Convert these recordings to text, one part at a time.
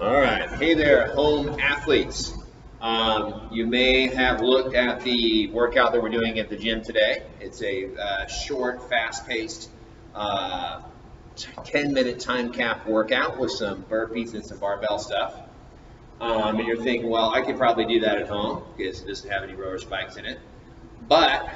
All right. Hey there, home athletes. Um, you may have looked at the workout that we're doing at the gym today. It's a uh, short, fast-paced, uh, 10-minute time cap workout with some burpees and some barbell stuff. Um, and you're thinking, well, I could probably do that at home because it doesn't have any rower spikes in it. But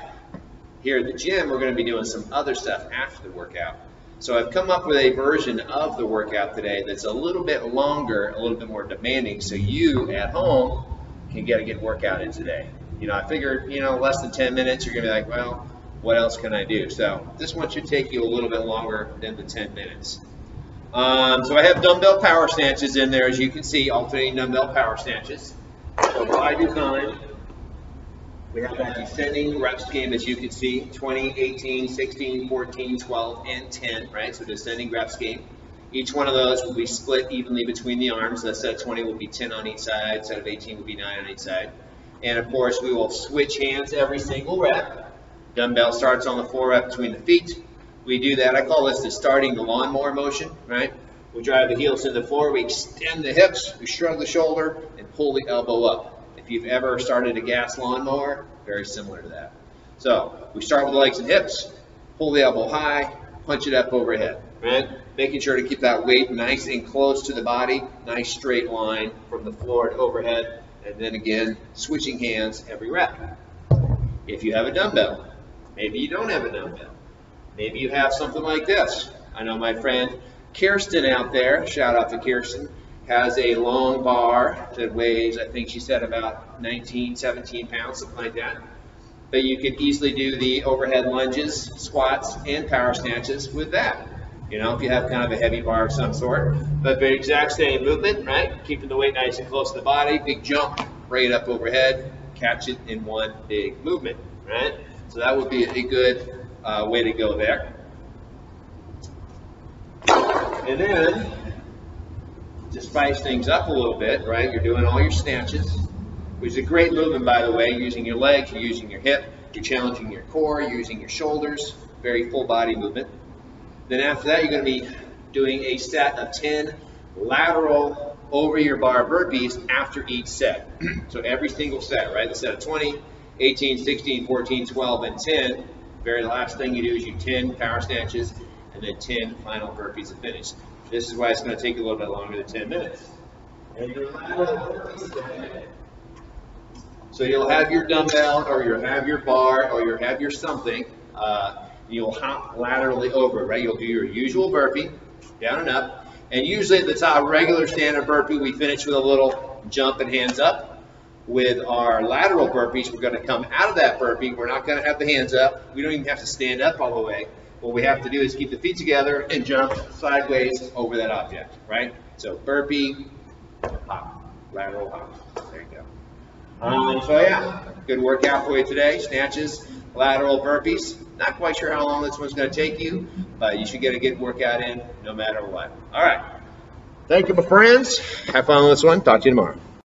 here at the gym, we're going to be doing some other stuff after the workout. So I've come up with a version of the workout today that's a little bit longer, a little bit more demanding, so you at home can get a good workout in today. You know, I figured, you know, less than 10 minutes, you're gonna be like, well, what else can I do? So this one should take you a little bit longer than the 10 minutes. Um, so I have dumbbell power snatches in there, as you can see, alternating dumbbell power snatches. So by design, we have that descending rep scheme, as you can see, 20, 18, 16, 14, 12, and 10, right? So descending rep scheme. Each one of those will be split evenly between the arms. That set of 20 will be 10 on each side, set of 18 will be 9 on each side. And of course, we will switch hands every single rep. Dumbbell starts on the floor up between the feet. We do that, I call this the starting the lawnmower motion, right? We drive the heels to the floor, we extend the hips, we shrug the shoulder, and pull the elbow up. If you've ever started a gas lawnmower, very similar to that. So we start with the legs and hips, pull the elbow high, punch it up overhead, right? Making sure to keep that weight nice and close to the body, nice straight line from the floor to overhead, and then again, switching hands every rep. If you have a dumbbell, maybe you don't have a dumbbell. Maybe you have something like this. I know my friend Kirsten out there, shout out to Kirsten, has a long bar that weighs, I think she said about 19, 17 pounds, something like that. But you could easily do the overhead lunges, squats, and power snatches with that. You know, if you have kind of a heavy bar of some sort. But the exact same movement, right? Keeping the weight nice and close to the body, big jump, right up overhead, catch it in one big movement, right? So that would be a good uh, way to go there. And then to spice things up a little bit, right? You're doing all your snatches, which is a great movement, by the way, using your legs, you're using your hip, you're challenging your core, you're using your shoulders, very full body movement. Then after that, you're going to be doing a set of 10 lateral over your bar burpees after each set. so every single set, right? The set of 20, 18, 16, 14, 12, and 10. Very last thing you do is you 10 power snatches and then 10 final burpees to finish. This is why it's going to take a little bit longer than 10 minutes. So you'll have your dumbbell, or you'll have your bar, or you'll have your something. Uh, you'll hop laterally over, right? You'll do your usual burpee, down and up. And usually at the top, regular standard burpee, we finish with a little jump and hands up. With our lateral burpees, we're going to come out of that burpee. We're not going to have the hands up. We don't even have to stand up all the way. What we have to do is keep the feet together and jump sideways over that object, right? So burpee, hop, lateral hop. There you go. Um, so yeah, good workout for you today. Snatches, lateral burpees. Not quite sure how long this one's going to take you, but you should get a good workout in no matter what. All right. Thank you, my friends. Have fun with this one. Talk to you tomorrow.